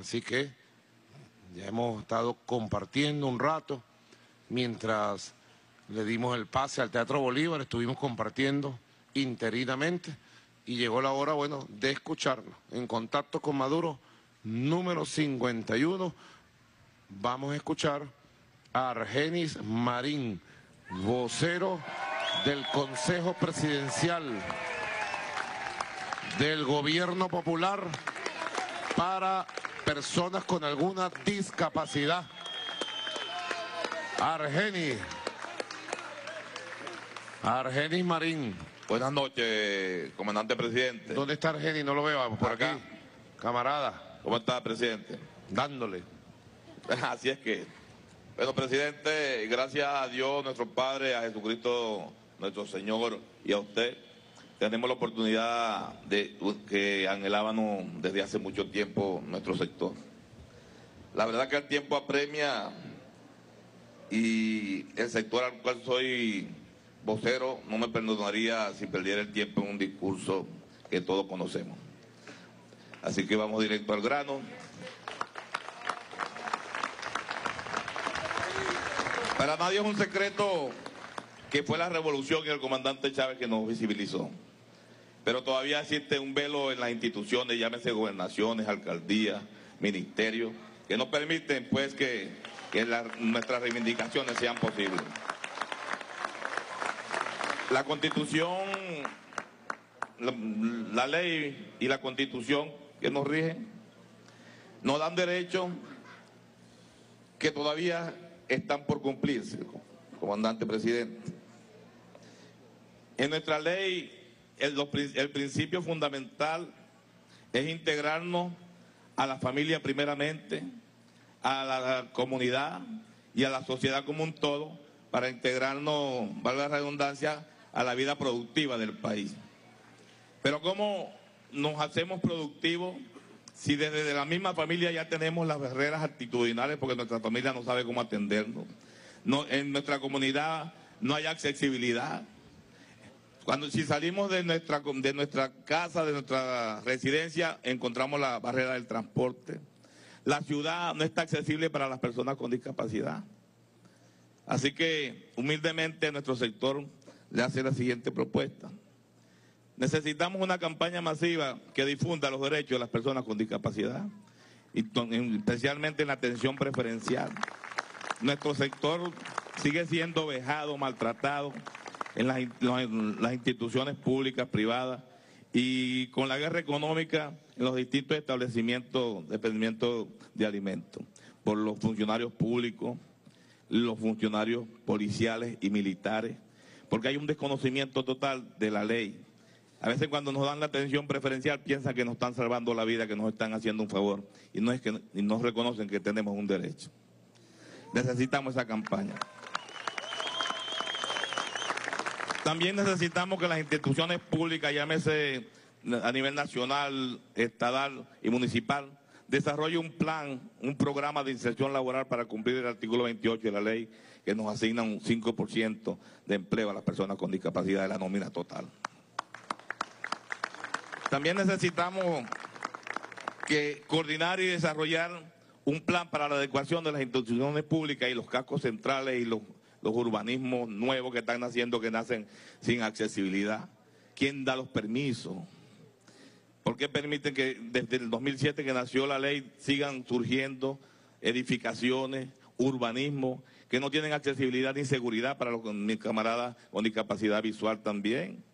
Así que ya hemos estado compartiendo un rato mientras le dimos el pase al Teatro Bolívar, estuvimos compartiendo interinamente y llegó la hora, bueno, de escucharnos. En contacto con Maduro, número 51, vamos a escuchar a Argenis Marín, vocero del Consejo Presidencial del Gobierno Popular para personas con alguna discapacidad. Argenis. Argenis Marín. Buenas noches, comandante presidente. ¿Dónde está Argenis? No lo veo. Por Acá. aquí. Camarada, ¿Cómo está, presidente? dándole. Así es que. Bueno, presidente, gracias a Dios, nuestro Padre, a Jesucristo, nuestro Señor, y a usted, tenemos la oportunidad de que anhelábamos desde hace mucho tiempo nuestro sector. La verdad que el tiempo apremia y el sector al cual soy vocero no me perdonaría si perdiera el tiempo en un discurso que todos conocemos. Así que vamos directo al grano. Para nadie es un secreto que fue la revolución y el comandante Chávez que nos visibilizó. Pero todavía existe un velo en las instituciones, llámese gobernaciones, alcaldías, ministerios, que no permiten pues que, nuestras reivindicaciones sean posibles. La constitución, la, la ley y la constitución que nos rigen nos dan derechos que todavía están por cumplirse, comandante presidente. En nuestra ley, el, el principio fundamental es integrarnos a la familia primeramente, a la comunidad y a la sociedad como un todo, para integrarnos, valga la redundancia, a la vida productiva del país. Pero ¿cómo nos hacemos productivos si desde la misma familia ya tenemos las barreras actitudinales porque nuestra familia no sabe cómo atendernos? No, en nuestra comunidad no hay accesibilidad. Cuando si salimos de nuestra de nuestra casa, de nuestra residencia, encontramos la barrera del transporte. La ciudad no está accesible para las personas con discapacidad. Así que humildemente nuestro sector le hace la siguiente propuesta. Necesitamos una campaña masiva que difunda los derechos de las personas con discapacidad, y especialmente en la atención preferencial. Nuestro sector sigue siendo vejado, maltratado en las, instituciones públicas, privadas, y con la guerra económica en los distintos establecimientos de expendimiento de alimentos, por los funcionarios públicos, los funcionarios policiales y militares, porque hay un desconocimiento total de la ley. A veces cuando nos dan la atención preferencial piensan que nos están salvando la vida, que nos están haciendo un favor, y no es que y no reconocen que tenemos un derecho. Necesitamos esa campaña. También necesitamos que las instituciones públicas, llámese a nivel nacional, estatal y municipal, desarrolle un plan, un programa de inserción laboral para cumplir el artículo 28 de la ley que nos asigna un 5% de empleo a las personas con discapacidad de la nómina total. También necesitamos que coordinar y desarrollar un plan para la adecuación de las instituciones públicas y los cascos centrales y los, los urbanismos nuevos que están naciendo, que nacen sin accesibilidad. ¿Quién da los permisos? ¿Por qué permiten que desde el 2007 que nació la ley sigan surgiendo edificaciones, urbanismo, que no tienen accesibilidad ni seguridad para los, mis camaradas con discapacidad visual también?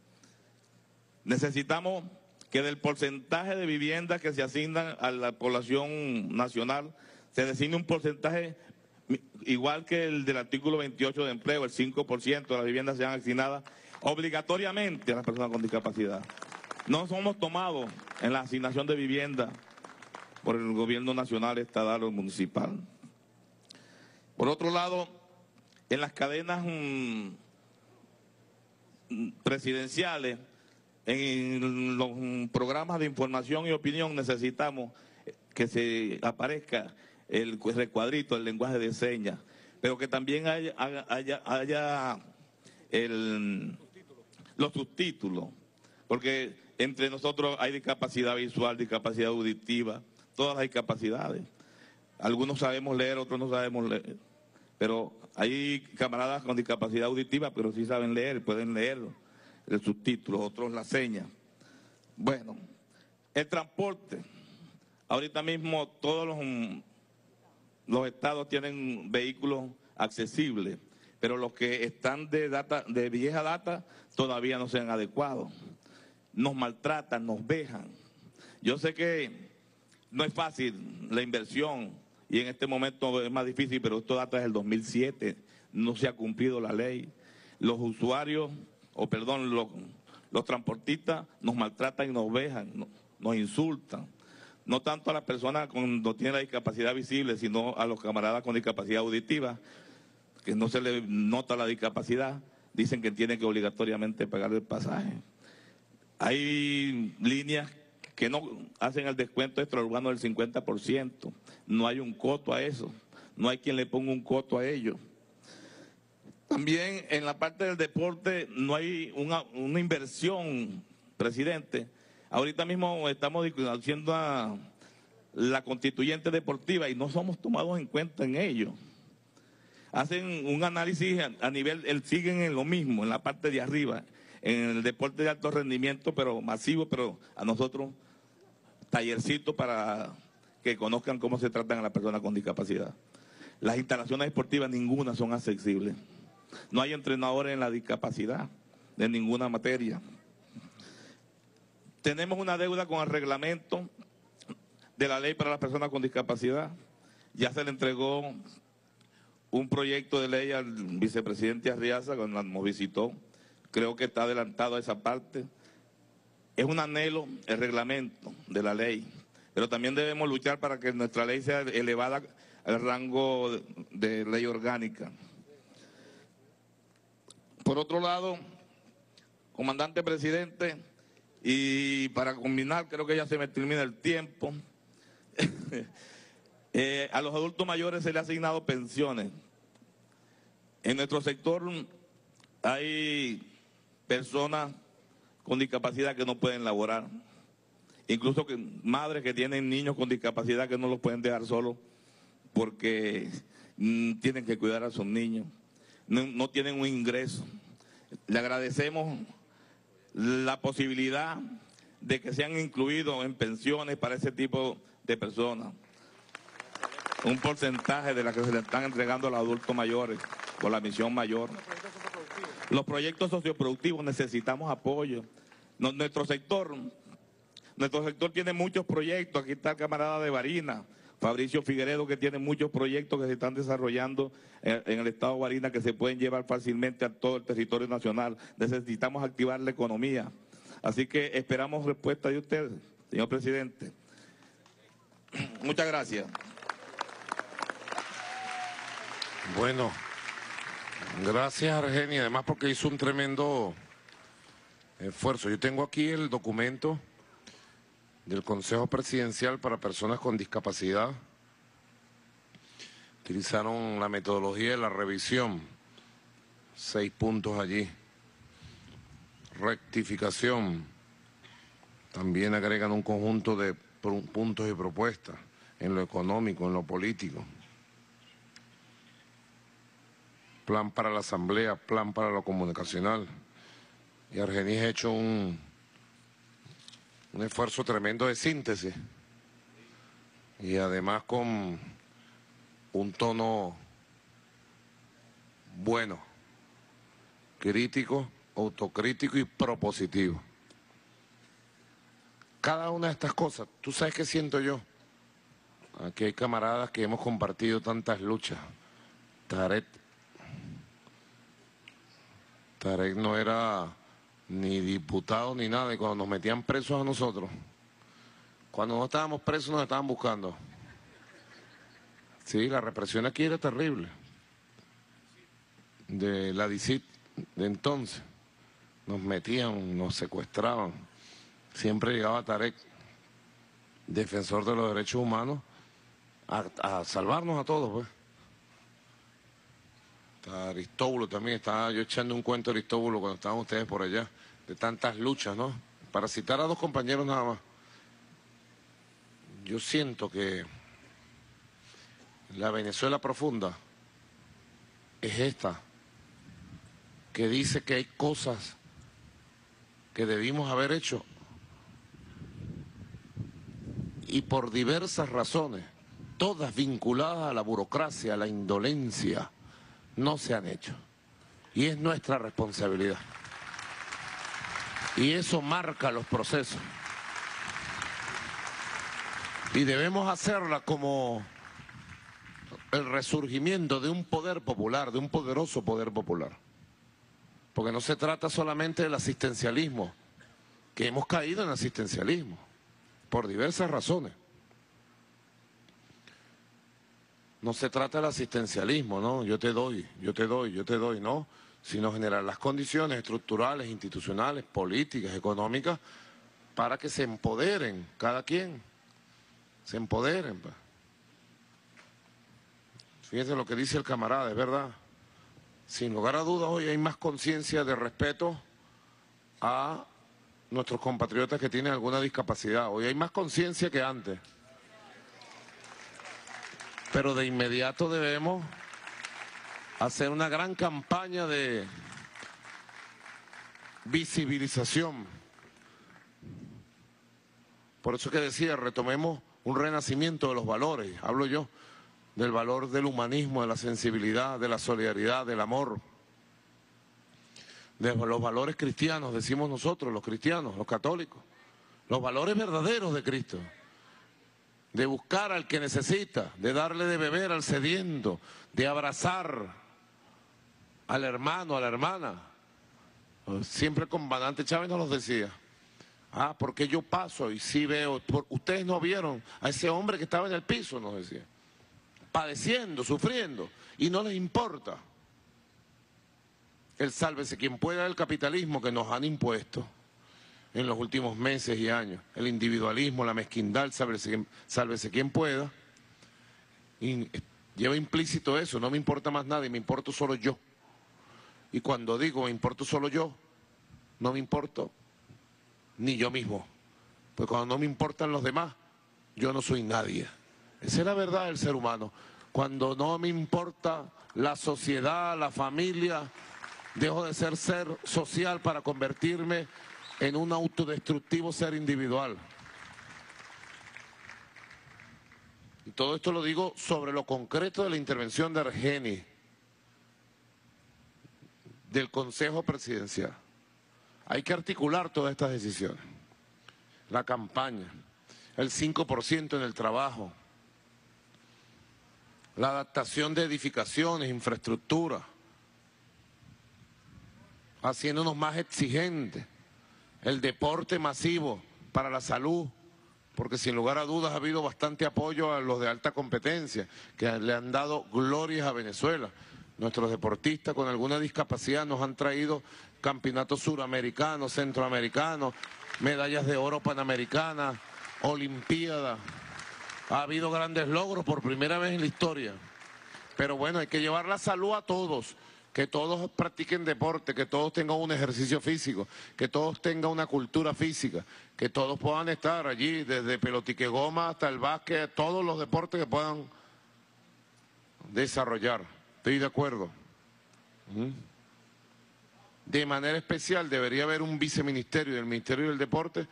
Necesitamos que del porcentaje de viviendas que se asignan a la población nacional se designe un porcentaje igual que el del artículo 28 de empleo, el 5% de las viviendas sean asignadas obligatoriamente a las personas con discapacidad. No somos tomados en la asignación de vivienda por el gobierno nacional, estatal o municipal. Por otro lado, en las cadenas mm, presidenciales, en los programas de información y opinión necesitamos que se aparezca el cu- recuadrito, el lenguaje de señas, pero que también haya, haya el, los subtítulos, porque entre nosotros hay discapacidad visual, discapacidad auditiva, todas las discapacidades. Algunos sabemos leer, otros no sabemos leer. Pero hay camaradas con discapacidad auditiva, pero sí saben leer, pueden leer el subtítulo, otros la seña. Bueno, el transporte. Ahorita mismo todos los, los estados tienen vehículos accesibles, pero los que están de, data, de vieja data todavía no se han adecuado. Nos maltratan, nos vejan. Yo sé que no es fácil la inversión y en este momento es más difícil, pero esto data del 2007, no se ha cumplido la ley. Los usuarios, o perdón, los, los transportistas nos maltratan y nos vejan, nos, insultan. No tanto a las personas cuando tienen la discapacidad visible, sino a los camaradas con discapacidad auditiva, que no se les nota la discapacidad, dicen que tienen que obligatoriamente pagar el pasaje. Hay líneas que no hacen el descuento extraurbano del 50%. No hay un coto a eso. No hay quien le ponga un coto a ello. También en la parte del deporte no hay una, inversión, presidente. Ahorita mismo estamos haciendo la constituyente deportiva y no somos tomados en cuenta en ello. Hacen un análisis a, nivel, el, siguen en lo mismo, en la parte de arriba, en el deporte de alto rendimiento, pero masivo, pero a nosotros tallercito para que conozcan cómo se tratan a las personas con discapacidad. Las instalaciones deportivas ninguna son accesibles. No hay entrenadores en la discapacidad de ninguna materia. Tenemos una deuda con el reglamento de la ley para las personas con discapacidad. Ya se le entregó un proyecto de ley al vicepresidente Arriaza cuando nos visitó. Creo que está adelantado a esa parte. Es un anhelo el reglamento de la ley, pero también debemos luchar para que nuestra ley sea elevada al rango de ley orgánica. Por otro lado, comandante presidente, y para combinar, creo que ya se me termina el tiempo, eh, a los adultos mayores se les ha asignado pensiones. En nuestro sector hay personas con discapacidad que no pueden laborar, incluso que, madres que tienen niños con discapacidad que no los pueden dejar solos porque mm, tienen que cuidar a sus niños no, tienen un ingreso. Le agradecemos la posibilidad de que sean incluidos en pensiones para ese tipo de personas. Un porcentaje de la que se le están entregando a los adultos mayores por la misión mayor. Los proyectos socioproductivos necesitamos apoyo. Nuestro sector, nuestro sector tiene muchos proyectos. Aquí está el camarada de Varina, Fabricio Figueredo, que tiene muchos proyectos que se están desarrollando en, el estado de Guarina que se pueden llevar fácilmente a todo el territorio nacional. Necesitamos activar la economía. Así que esperamos respuesta de usted, señor presidente. Muchas gracias. Bueno, gracias Argenia, además porque hizo un tremendo esfuerzo. Yo tengo aquí el documento del Consejo Presidencial para Personas con Discapacidad. Utilizaron la metodología de la revisión, seis puntos allí. Rectificación, también agregan un conjunto de puntos y propuestas en lo económico, en lo político. Plan para la Asamblea, plan para lo comunicacional. Y Argenis ha hecho un, un esfuerzo tremendo de síntesis y además con un tono bueno, crítico, autocrítico y propositivo. Cada una de estas cosas, ¿tú sabes qué siento yo? Aquí hay camaradas que hemos compartido tantas luchas. Tarek, Tarek no era ni diputados ni nada, y cuando nos metían presos a nosotros, cuando no estábamos presos nos estaban buscando. Sí, la represión aquí era terrible. De la DICIT de entonces. Nos metían, nos secuestraban. Siempre llegaba Tarek, defensor de los derechos humanos, a, salvarnos a todos, pues. Aristóbulo también, estaba yo echando un cuento a Aristóbulo cuando estaban ustedes por allá, de tantas luchas, ¿no? Para citar a dos compañeros nada más. yo siento que la Venezuela profunda es esta, que dice que hay cosas que debimos haber hecho y por diversas razones, todas vinculadas a la burocracia, a la indolencia, no se han hecho. Y es nuestra responsabilidad. Y eso marca los procesos. Y debemos hacerla como el resurgimiento de un poder popular, de un poderoso poder popular. Porque no se trata solamente del asistencialismo, que hemos caído en asistencialismo, por diversas razones. No se trata del asistencialismo, ¿no? Yo te doy, yo te doy, yo te doy, no, sino generar las condiciones estructurales, institucionales, políticas, económicas, para que se empoderen cada quien, se empoderen. Fíjense lo que dice el camarada, es verdad. Sin lugar a dudas, hoy hay más conciencia de respeto a nuestros compatriotas que tienen alguna discapacidad. Hoy hay más conciencia que antes. Pero de inmediato debemos hacer una gran campaña de visibilización. Por eso que decía, retomemos un renacimiento de los valores, hablo yo del valor del humanismo, de la sensibilidad, de la solidaridad, del amor, de los valores cristianos, decimos nosotros, los cristianos, los católicos, los valores verdaderos de Cristo, de buscar al que necesita, de darle de beber al sediento, de abrazar al hermano, a la hermana. Siempre el comandante Chávez nos lo decía. Ah, porque yo paso y sí veo, ustedes no vieron a ese hombre que estaba en el piso, nos decía padeciendo, sufriendo, y no les importa el sálvese quien pueda del capitalismo que nos han impuesto en los últimos meses y años, el individualismo, la mezquindad, sálvese, sálvese quien pueda, lleva implícito eso, no me importa más nada y me importo solo yo. Y cuando digo me importo solo yo, no me importo ni yo mismo. Pues cuando no me importan los demás, yo no soy nadie. Esa es la verdad del ser humano. Cuando no me importa la sociedad, la familia, dejo de ser ser social para convertirme en un autodestructivo ser individual. Y todo esto lo digo sobre lo concreto de la intervención de Argeni, del Consejo Presidencial. Hay que articular todas estas decisiones. La campaña, el 5% en el trabajo, la adaptación de edificaciones, infraestructura, haciéndonos más exigentes, el deporte masivo para la salud, porque sin lugar a dudas ha habido bastante apoyo a los de alta competencia, que le han dado glorias a Venezuela. Nuestros deportistas con alguna discapacidad nos han traído campeonatos suramericanos, centroamericanos, medallas de oro panamericanas, olimpiadas. Ha habido grandes logros por primera vez en la historia. Pero bueno, hay que llevar la salud a todos, que todos practiquen deporte, que todos tengan un ejercicio físico, que todos tengan una cultura física, que todos puedan estar allí, desde pelotique goma hasta el básquet, todos los deportes que puedan desarrollar. Estoy de acuerdo. De manera especial debería haber un viceministerio del Ministerio del Deporte,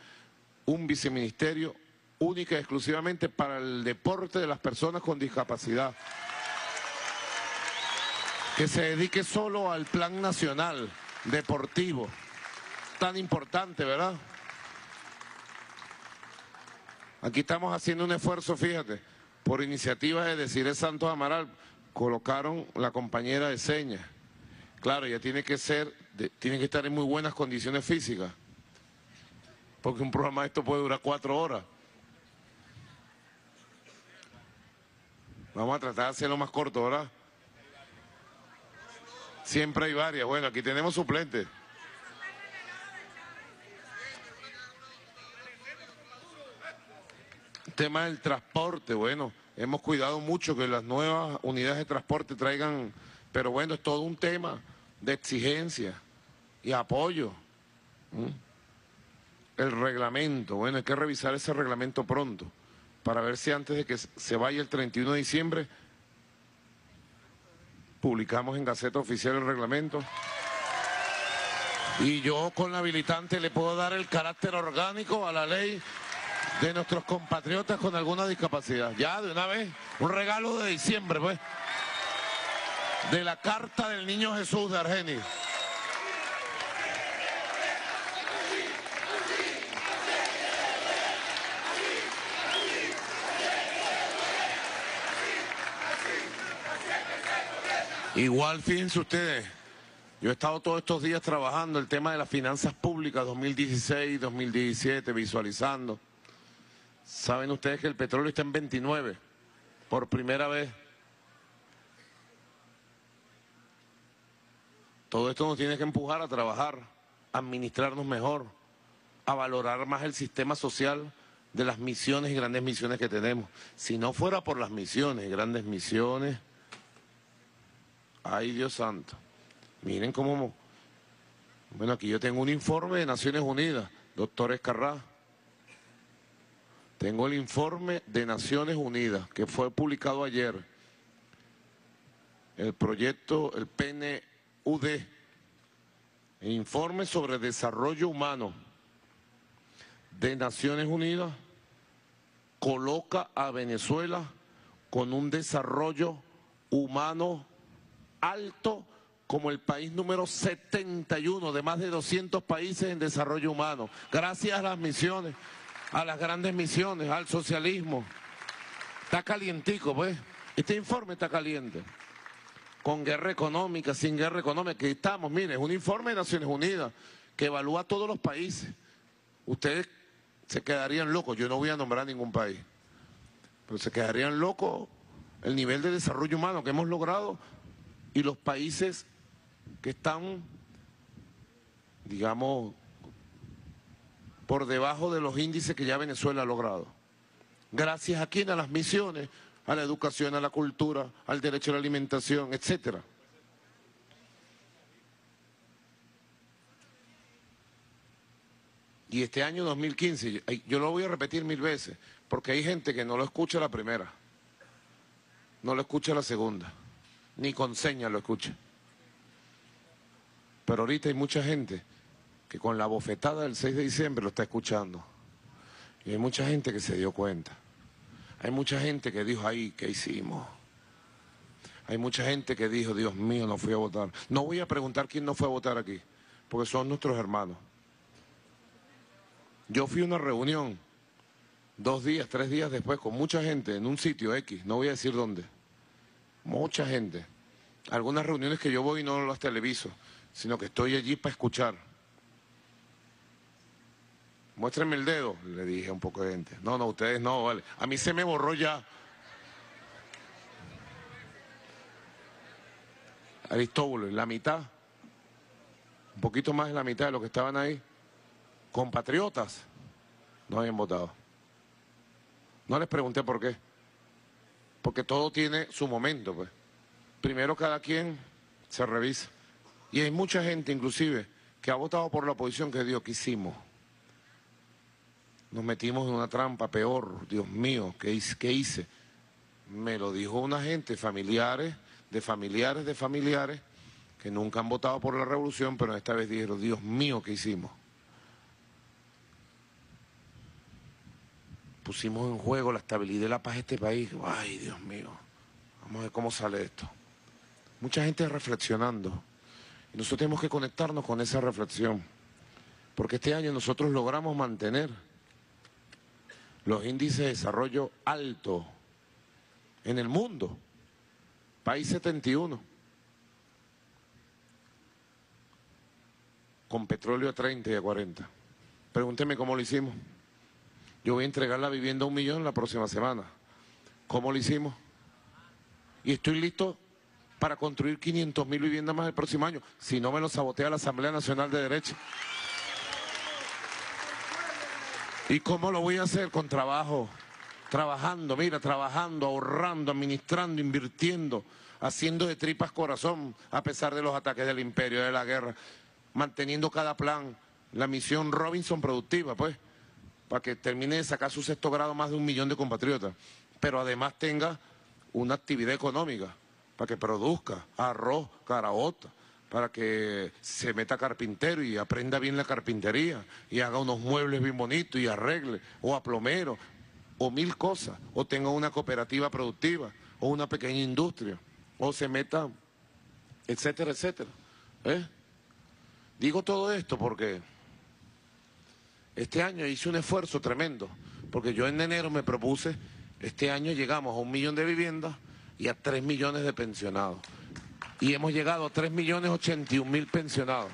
un viceministerio única y exclusivamente para el deporte de las personas con discapacidad. Que se dedique solo al plan nacional deportivo, tan importante, ¿verdad? Aquí estamos haciendo un esfuerzo, fíjate, por iniciativa de Deciré Santos Amaral, colocaron la compañera de señas. Claro, ella tiene que ser, tiene que estar en muy buenas condiciones físicas, porque un programa de esto puede durar cuatro horas. Vamos a tratar de hacerlo más corto, ¿verdad? Siempre hay varias. Bueno, aquí tenemos suplentes. Tema del transporte, bueno, hemos cuidado mucho que las nuevas unidades de transporte traigan, pero bueno, es todo un tema de exigencia y apoyo. El reglamento, bueno, hay que revisar ese reglamento pronto para ver si antes de que se vaya el 31 de diciembre publicamos en Gaceta Oficial el reglamento. Y yo con la habilitante le puedo dar el carácter orgánico a la ley de nuestros compatriotas con alguna discapacidad. Ya, de una vez, un regalo de diciembre, pues. De la carta del niño Jesús de Argenis. Igual, fíjense ustedes, yo he estado todos estos días trabajando el tema de las finanzas públicas 2016, 2017, visualizando. Saben ustedes que el petróleo está en 29, por primera vez. Todo esto nos tiene que empujar a trabajar, a administrarnos mejor, a valorar más el sistema social de las misiones y grandes misiones que tenemos. Si no fuera por las misiones, grandes misiones, Ay, Dios santo. Miren cómo... Bueno, aquí yo tengo un informe de Naciones Unidas, doctor Escarrá. Tengo el informe de Naciones Unidas que fue publicado ayer. El proyecto, el PNUD, el informe sobre desarrollo humano de Naciones Unidas coloca a Venezuela con un desarrollo humano alto como el país número 71 de más de 200 países en desarrollo humano, gracias a las misiones, a las grandes misiones, al socialismo. Está calientico, pues. Este informe está caliente. Con guerra económica, sin guerra económica, que estamos, mire, es un informe de Naciones Unidas que evalúa a todos los países. Ustedes se quedarían locos, yo no voy a nombrar ningún país, pero se quedarían locos el nivel de desarrollo humano que hemos logrado y los países que están, digamos, por debajo de los índices que ya Venezuela ha logrado. Gracias a quién, a las misiones, a la educación, a la cultura, al derecho a la alimentación, etcétera. Y este año 2015, yo lo voy a repetir mil veces, porque hay gente que no lo escucha la primera, no lo escucha la segunda ni con señas lo escucha. Pero ahorita hay mucha gente que con la bofetada del 6 de diciembre lo está escuchando. Y hay mucha gente que se dio cuenta. Hay mucha gente que dijo, ahí, ¿qué hicimos? Hay mucha gente que dijo, Dios mío, no fui a votar. No voy a preguntar quién no fue a votar aquí, porque son nuestros hermanos. Yo fui a una reunión dos días, tres días después con mucha gente en un sitio X, no voy a decir dónde mucha gente. Algunas reuniones que yo voy no las televiso, sino que estoy allí para escuchar. Muéstrenme el dedo, le dije a un poco de gente. No, no, ustedes no, vale. A mí se me borró ya. Aristóbulo, la mitad, un poquito más de la mitad de los que estaban ahí, compatriotas, no habían votado. No les pregunté por qué porque todo tiene su momento, pues. Primero cada quien se revisa. Y hay mucha gente, inclusive, que ha votado por la oposición que Dios, ¿qué hicimos? Nos metimos en una trampa peor, Dios mío, ¿qué hice? ¿qué hice? Me lo dijo una gente, familiares, de familiares, de familiares, que nunca han votado por la revolución, pero esta vez dijeron, Dios mío, ¿qué hicimos? Pusimos en juego la estabilidad y la paz de este país. Ay, Dios mío, vamos a ver cómo sale esto. Mucha gente reflexionando. Y nosotros tenemos que conectarnos con esa reflexión. Porque este año nosotros logramos mantener los índices de desarrollo altos en el mundo. País 71. Con petróleo a 30 y a 40. Pregúnteme cómo lo hicimos. Yo voy a entregar la vivienda a un millón la próxima semana. ¿Cómo lo hicimos? Y estoy listo para construir 500 mil viviendas más el próximo año, si no me lo sabotea la Asamblea Nacional de Derecha. ¿Y cómo lo voy a hacer? Con trabajo, trabajando, mira, trabajando, ahorrando, administrando, invirtiendo, haciendo de tripas corazón, a pesar de los ataques del imperio, de la guerra, manteniendo cada plan, la misión Robinson productiva, pues para que termine de sacar su sexto grado más de un millón de compatriotas, pero además tenga una actividad económica, para que produzca arroz, caraota, para que se meta carpintero y aprenda bien la carpintería y haga unos muebles bien bonitos y arregle, o a plomero, o mil cosas, o tenga una cooperativa productiva, o una pequeña industria, o se meta, etcétera, etcétera. ¿eh? Digo todo esto porque este año hice un esfuerzo tremendo, porque yo en enero me propuse, este año llegamos a un millón de viviendas y a tres millones de pensionados. Y hemos llegado a tres millones ochenta y mil pensionados.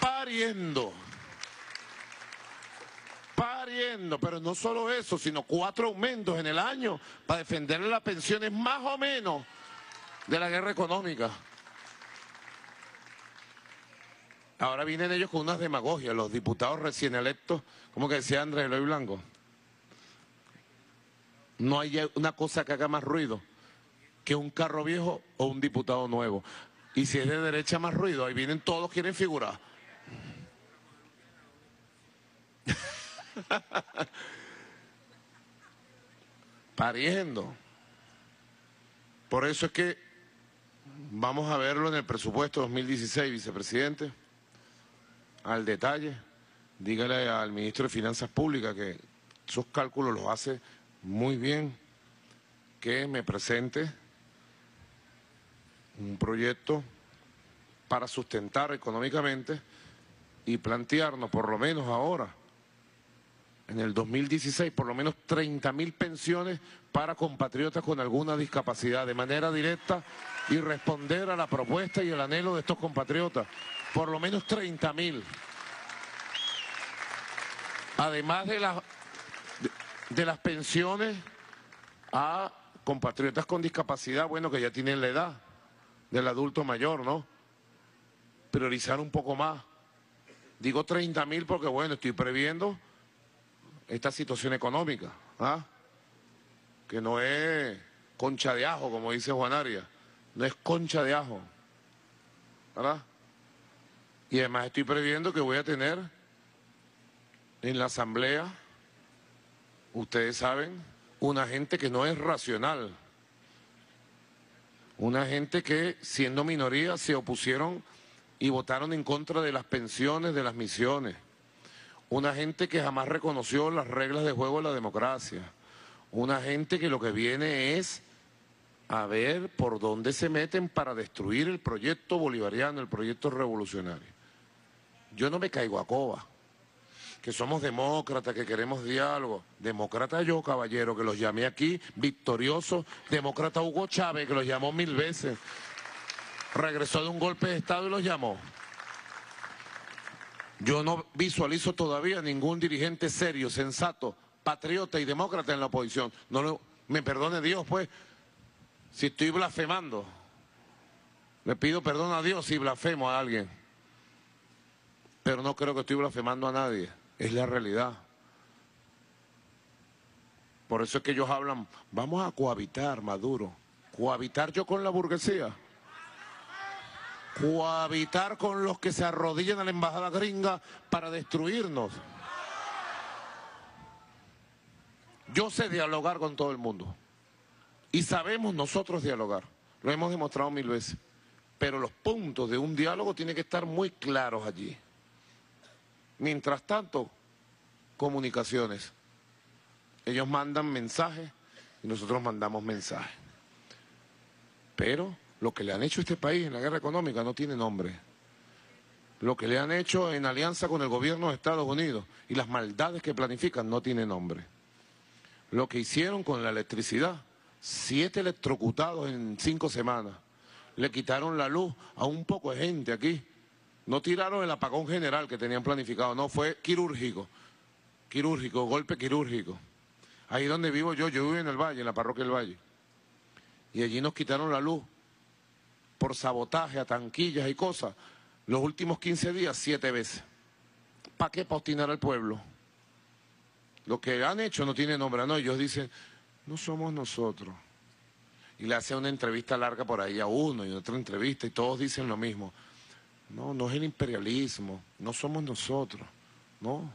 Pariendo. Pariendo, pero no solo eso, sino cuatro aumentos en el año para defender las pensiones más o menos de la guerra económica. Ahora vienen ellos con unas demagogias, los diputados recién electos, como que decía Andrés Eloy Blanco. No hay una cosa que haga más ruido que un carro viejo o un diputado nuevo. Y si es de derecha más ruido, ahí vienen todos, quieren figurar. Pariendo. Por eso es que vamos a verlo en el presupuesto 2016, vicepresidente al detalle. Dígale al ministro de Finanzas Públicas que esos cálculos los hace muy bien, que me presente un proyecto para sustentar económicamente y plantearnos, por lo menos ahora, en el 2016, por lo menos 30 mil pensiones para compatriotas con alguna discapacidad, de manera directa y responder a la propuesta y el anhelo de estos compatriotas por lo menos 30 mil. Además de, las de, las pensiones a compatriotas con discapacidad, bueno, que ya tienen la edad del adulto mayor, ¿no? Priorizar un poco más. Digo 30 mil porque, bueno, estoy previendo esta situación económica, ¿ah? que no es concha de ajo, como dice Juan Arias, no es concha de ajo, ¿verdad? Y además estoy previendo que voy a tener en la asamblea, ustedes saben, una gente que no es racional. Una gente que, siendo minoría, se opusieron y votaron en contra de las pensiones, de las misiones. Una gente que jamás reconoció las reglas de juego de la democracia. Una gente que lo que viene es a ver por dónde se meten para destruir el proyecto bolivariano, el proyecto revolucionario. Yo no me caigo a coba, que somos demócratas, que queremos diálogo. Demócrata yo, caballero, que los llamé aquí, victorioso. Demócrata Hugo Chávez, que los llamó mil veces. Regresó de un golpe de Estado y los llamó. Yo no visualizo todavía ningún dirigente serio, sensato, patriota y demócrata en la oposición. No me perdone Dios, pues, si estoy blasfemando. Le pido perdón a Dios si blasfemo a alguien pero no creo que estoy blasfemando a nadie, es la realidad. Por eso es que ellos hablan, vamos a cohabitar, Maduro. ¿Cohabitar yo con la burguesía? ¿Cohabitar con los que se arrodillan a la embajada gringa para destruirnos? Yo sé dialogar con todo el mundo. Y sabemos nosotros dialogar. Lo hemos demostrado mil veces. Pero los puntos de un diálogo tienen que estar muy claros allí. Mientras tanto, comunicaciones. Ellos mandan mensajes y nosotros mandamos mensajes. Pero lo que le han hecho a este país en la guerra económica no tiene nombre. Lo que le han hecho en alianza con el gobierno de Estados Unidos y las maldades que planifican no tiene nombre. Lo que hicieron con la electricidad, siete electrocutados en cinco semanas. Le quitaron la luz a un poco de gente aquí no tiraron el apagón general que tenían planificado, no, fue quirúrgico. Quirúrgico, golpe quirúrgico. Ahí donde vivo yo, yo vivo en el Valle, en la parroquia del Valle. Y allí nos quitaron la luz por sabotaje a tanquillas y cosas. Los últimos 15 días, siete veces. ¿Para qué postinar al pueblo? Lo que han hecho no tiene nombre, no. Ellos dicen, no somos nosotros. Y le hace una entrevista larga por ahí a uno y otra entrevista y todos dicen lo mismo. No, no es el imperialismo, no somos nosotros, no.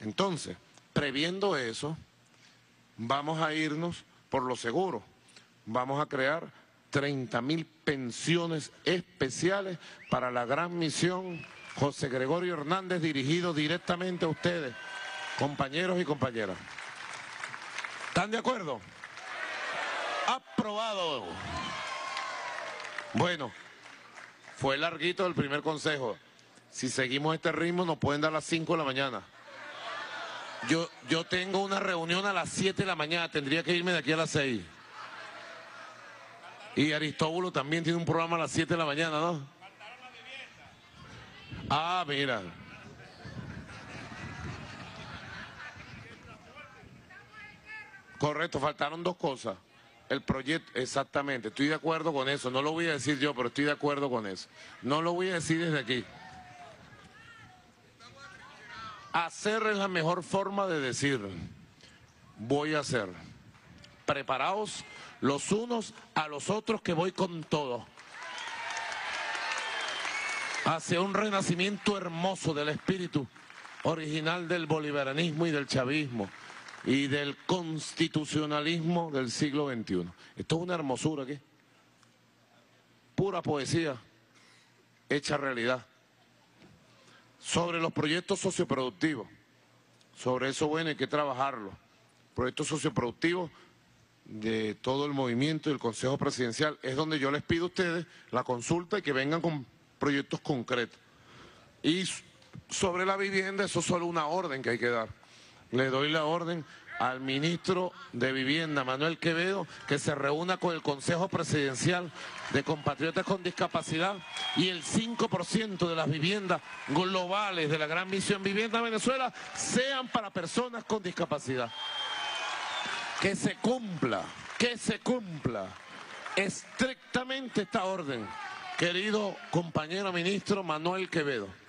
Entonces, previendo eso, vamos a irnos por lo seguro. Vamos a crear 30 mil pensiones especiales para la gran misión José Gregorio Hernández dirigido directamente a ustedes, compañeros y compañeras. ¿Están de acuerdo? Aprobado. Bueno, fue larguito el primer consejo. Si seguimos este ritmo nos pueden dar las 5 de la mañana. Yo, yo tengo una reunión a las 7 de la mañana, tendría que irme de aquí a las 6. Y Aristóbulo también tiene un programa a las 7 de la mañana, ¿no? Ah, mira. Correcto, faltaron dos cosas. El proyecto, exactamente, estoy de acuerdo con eso. No lo voy a decir yo, pero estoy de acuerdo con eso. No lo voy a decir desde aquí. Hacer es la mejor forma de decir, voy a hacer. Preparaos los unos a los otros que voy con todo. Hacia un renacimiento hermoso del espíritu original del bolivaranismo y del chavismo y del constitucionalismo del siglo XXI. Esto es una hermosura aquí. Pura poesía hecha realidad. Sobre los proyectos socioproductivos. Sobre eso, bueno, hay que trabajarlo. Proyectos socioproductivos de todo el movimiento y el Consejo Presidencial. Es donde yo les pido a ustedes la consulta y que vengan con proyectos concretos. Y sobre la vivienda, eso es solo una orden que hay que dar le doy la orden al ministro de Vivienda, Manuel Quevedo, que se reúna con el Consejo Presidencial de Compatriotas con Discapacidad y el 5% de las viviendas globales de la Gran Misión Vivienda Venezuela sean para personas con discapacidad. Que se cumpla, que se cumpla estrictamente esta orden, querido compañero ministro Manuel Quevedo.